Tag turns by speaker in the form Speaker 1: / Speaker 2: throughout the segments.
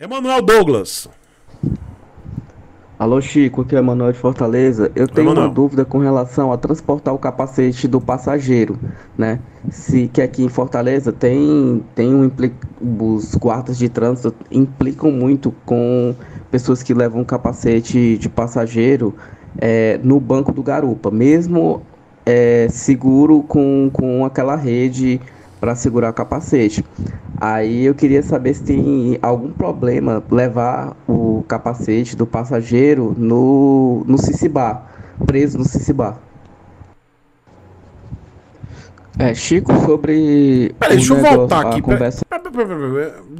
Speaker 1: Emanuel Douglas.
Speaker 2: Alô Chico, aqui é o Emanuel de Fortaleza. Eu tenho uma dúvida com relação a transportar o capacete do passageiro, né? Se que aqui em Fortaleza tem tem um os guardas de trânsito implicam muito com pessoas que levam capacete de passageiro é, no banco do garupa, mesmo é, seguro com, com aquela rede para segurar o capacete. Aí eu queria saber se tem algum problema levar o capacete do passageiro no, no Cicibá, preso no Cicibá. É, Chico, sobre.
Speaker 1: Peraí, deixa eu voltar aqui. Conversa...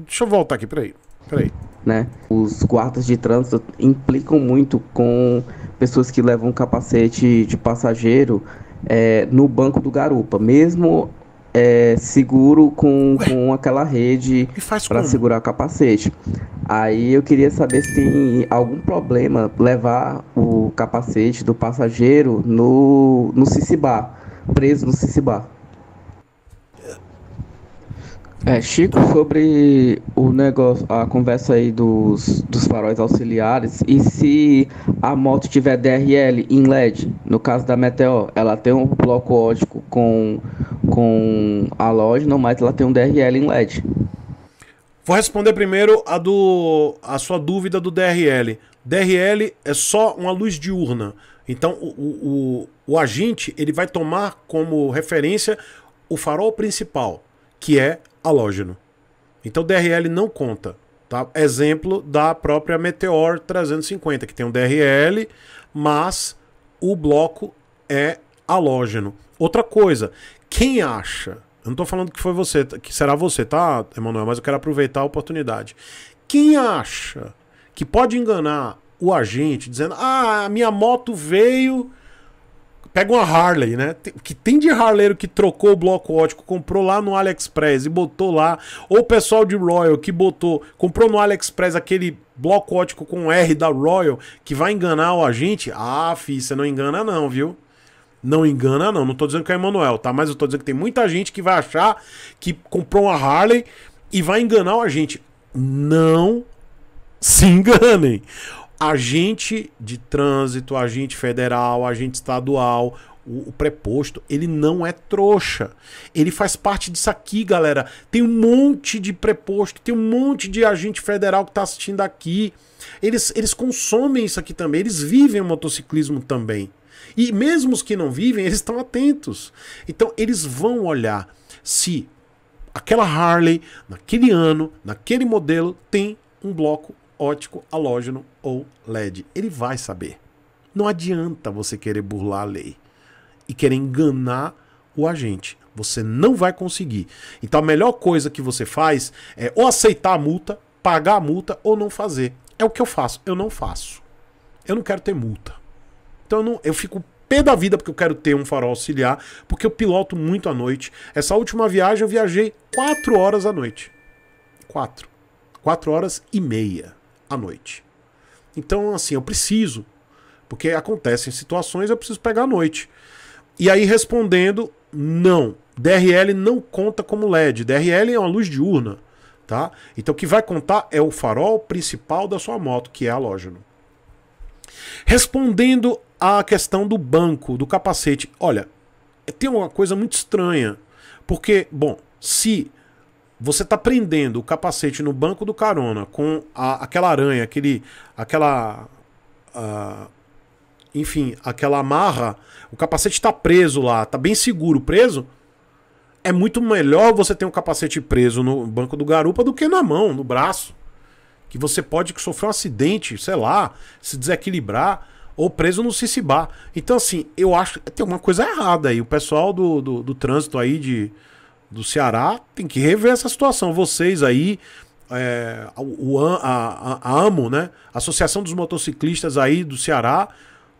Speaker 1: Deixa eu voltar aqui, peraí. Peraí.
Speaker 2: Né? Os guardas de trânsito implicam muito com pessoas que levam capacete de passageiro é, no banco do garupa, mesmo é, seguro com, com aquela rede para segurar o capacete. Aí eu queria saber se tem algum problema levar o capacete do passageiro no, no Cicibá, preso no Cicibá. É, Chico, sobre o negócio, a conversa aí dos, dos faróis auxiliares, e se a moto tiver DRL em LED, no caso da Meteor, ela tem um bloco ótico com, com halógeno, mas ela tem um DRL em LED.
Speaker 1: Vou responder primeiro a, do, a sua dúvida do DRL. DRL é só uma luz diurna. Então o, o, o agente ele vai tomar como referência o farol principal, que é halógeno. Então DRL não conta. Tá? Exemplo da própria Meteor 350, que tem um DRL, mas o bloco é halógeno. Outra coisa, quem acha, eu não estou falando que foi você, que será você, tá, Emanuel, mas eu quero aproveitar a oportunidade. Quem acha que pode enganar o agente dizendo: "Ah, a minha moto veio Pega uma Harley, né? Que tem de harleiro que trocou o bloco ótico, comprou lá no AliExpress e botou lá. Ou o pessoal de Royal que botou, comprou no AliExpress aquele bloco ótico com R da Royal que vai enganar o agente. Ah, fi, você não engana não, viu? Não engana não. Não tô dizendo que é Emanuel, tá? Mas eu tô dizendo que tem muita gente que vai achar que comprou uma Harley e vai enganar o agente. Não se enganem agente de trânsito, agente federal, agente estadual, o, preposto, ele não é trouxa. Ele faz parte disso aqui, galera. Tem um monte de preposto, tem um monte de agente federal que está assistindo aqui. Eles, eles consomem isso aqui também, eles vivem o motociclismo também. E mesmo os que não vivem, eles estão atentos. Então, eles vão olhar se aquela Harley, naquele ano, naquele modelo, tem um bloco ótico, halógeno ou LED. Ele vai saber. Não adianta você querer burlar a lei e querer enganar o agente. Você não vai conseguir. Então a melhor coisa que você faz é ou aceitar a multa, pagar a multa ou não fazer. É o que eu faço. Eu não faço. Eu não quero ter multa. Então eu, não, eu fico pé da vida porque eu quero ter um farol auxiliar, porque eu piloto muito à noite. Essa última viagem eu viajei 4 horas à noite. 4. 4 horas e meia à noite. Então, assim, eu preciso, porque acontecem situações, eu preciso pegar à noite. E aí, respondendo, não. DRL não conta como LED. DRL é uma luz diurna, tá? Então, o que vai contar é o farol principal da sua moto, que é halógeno. Respondendo à questão do banco, do capacete, olha, tem uma coisa muito estranha. Porque, bom, se você está prendendo o capacete no banco do carona com a, aquela aranha, aquele, aquela, uh, enfim, aquela amarra, o capacete está preso lá, está bem seguro preso. É muito melhor você ter um capacete preso no banco do garupa do que na mão, no braço, que você pode sofrer um acidente, sei lá, se desequilibrar ou preso no Cicibá. Então, assim, eu acho que tem uma coisa errada aí. O pessoal do, do, do trânsito aí de, do Ceará tem que rever essa situação. Vocês aí, é, o, a, a, a, AMO, né? Associação dos Motociclistas aí do Ceará,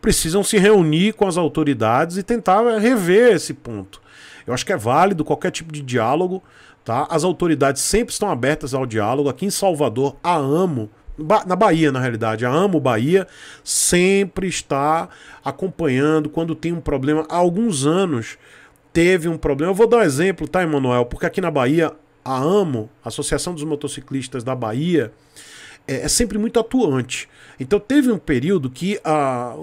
Speaker 1: precisam se reunir com as autoridades e tentar rever esse ponto. Eu acho que é válido qualquer tipo de diálogo, tá? As autoridades sempre estão abertas ao diálogo. Aqui em Salvador, a AMO, na Bahia, na realidade, a AMO Bahia sempre está acompanhando quando tem um problema há alguns anos teve um problema. Eu vou dar um exemplo, tá, Emanuel? Porque aqui na Bahia, a AMO, Associação dos Motociclistas da Bahia, é, é sempre muito atuante. Então teve um período que a,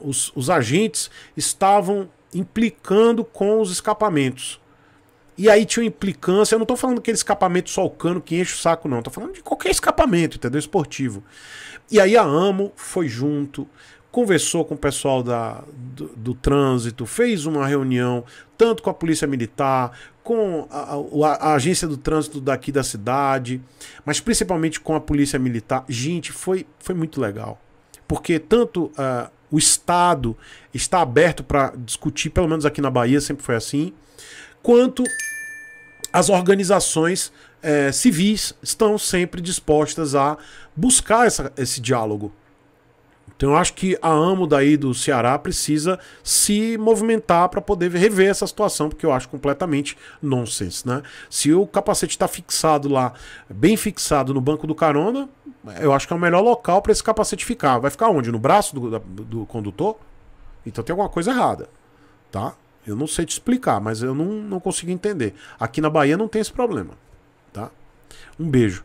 Speaker 1: os, os agentes estavam implicando com os escapamentos. E aí tinha implicância. Eu não estou falando daquele escapamento só o cano que enche o saco, não. Estou falando de qualquer escapamento, entendeu? Esportivo. E aí a AMO foi junto, conversou com o pessoal da, do, do trânsito, fez uma reunião tanto com a Polícia Militar, com a, a, a, agência do trânsito daqui da cidade, mas principalmente com a Polícia Militar. Gente, foi, foi muito legal. Porque tanto uh, o Estado está aberto para discutir, pelo menos aqui na Bahia sempre foi assim, quanto as organizações eh, civis estão sempre dispostas a buscar essa, esse diálogo. Então eu acho que a AMO daí do Ceará precisa se movimentar para poder rever essa situação, porque eu acho completamente nonsense, né? Se o capacete está fixado lá, bem fixado no banco do carona, eu acho que é o melhor local para esse capacete ficar. Vai ficar onde? No braço do, do condutor? Então tem alguma coisa errada, tá? Eu não sei te explicar, mas eu não, não consigo entender. Aqui na Bahia não tem esse problema, tá? Um beijo.